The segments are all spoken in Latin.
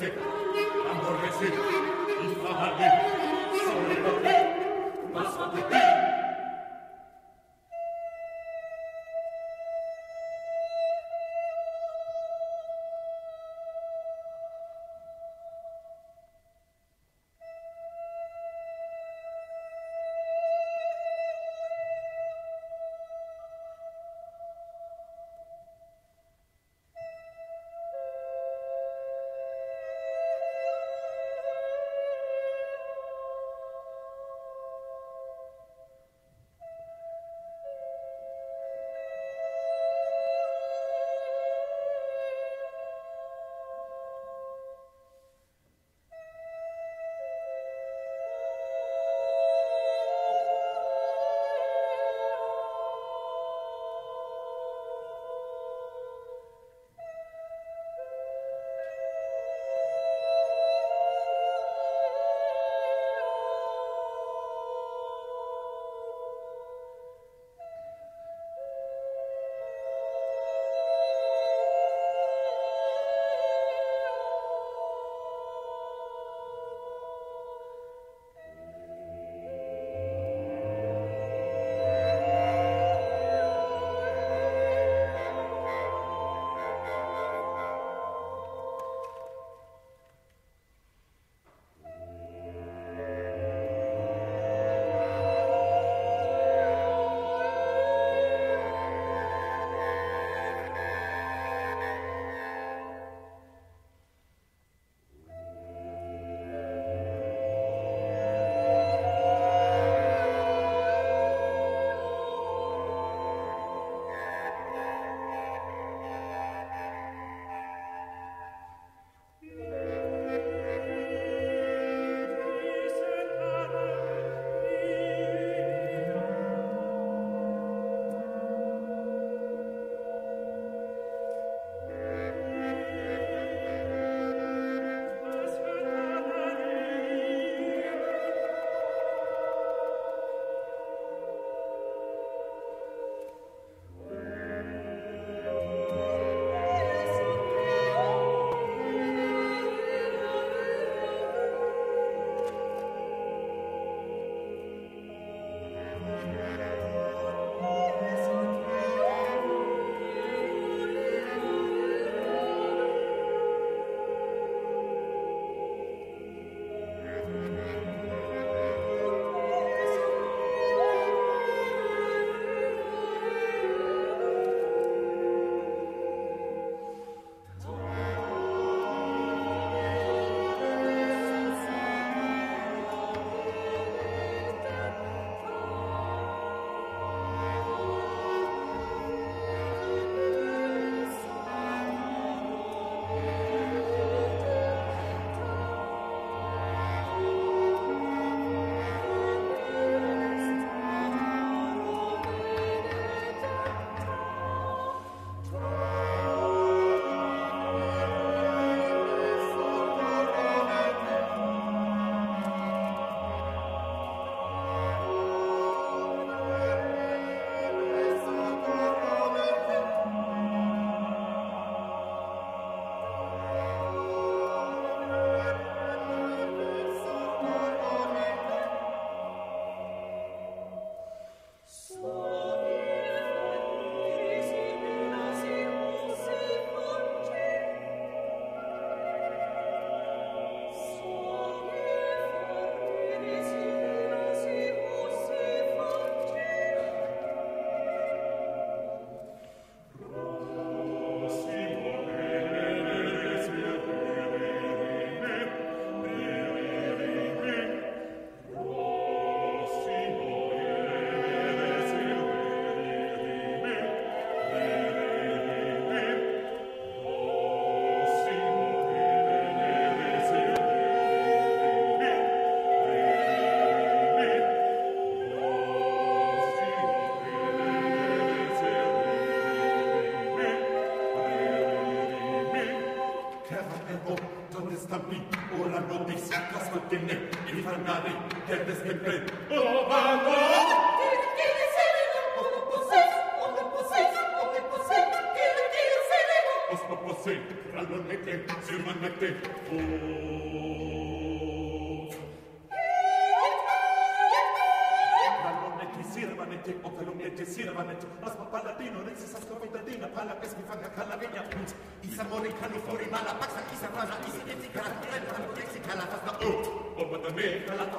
I'm going to see sorry, was war mit dir? sempre e mi faranno dare oh vanno Ospo posse, rallonnette, si umannette, oh. Rexis ascovitadina, palla peschi, fanga, callavegna, isa mori, canu, mala, paxa, isa, rana, isi, eticara, rana, rana, rana, rana, rana, rana, rana, rana, obadame kalafa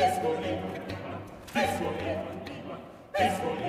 Pesco lì, pesco.